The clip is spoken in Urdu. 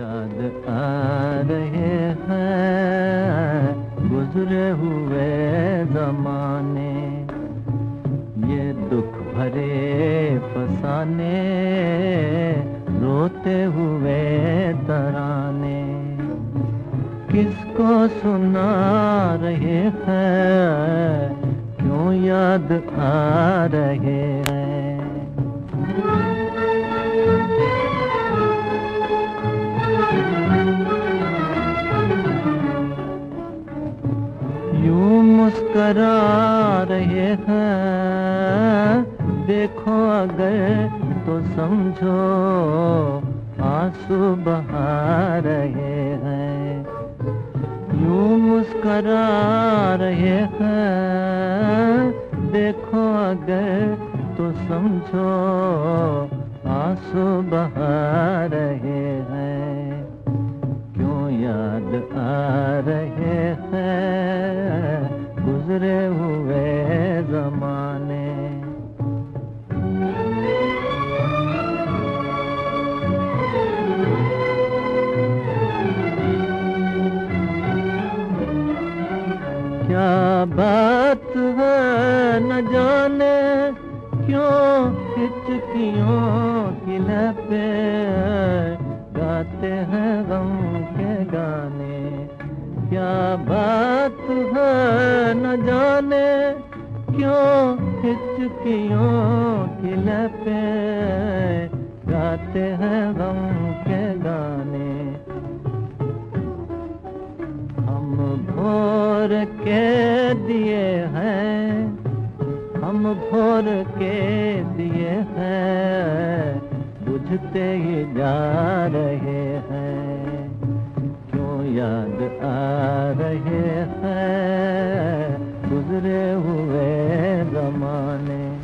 یاد آ رہے ہیں، گزرے ہوئے زمانے۔ یہ دکھ بھرے فسانے، روتے ہوئے ترانے۔ کس کو سنا رہے ہیں، کیوں یاد آ رہے ہیں؟ یوں مسکرا رہے ہیں۔ دیکھو اگر تو سمجھو، آنسو بہا رہے ہیں۔ یوں مسکرا رہے ہیں۔ دیکھو اگر تو سمجھو، آنسو بہا رہے ہیں۔ کیوں یاد آ رہے کیا بات ہے؟ نہ جانے کیوں ہچکیوں کی پہ گاتے ہیں غم کے گانے؟ کیا بات ہے؟ نہ جانے کیوں ہچکیوں کی پہ گاتے ہیں غم کے گانے؟ ہم بھور کے دیے ہیں، ہم بھور کے دیے ہیں۔ بجھتے ہی جا رہے ہیں، کیوں یاد آ رہے ہیں؟ گزرے ہوئے زمانے۔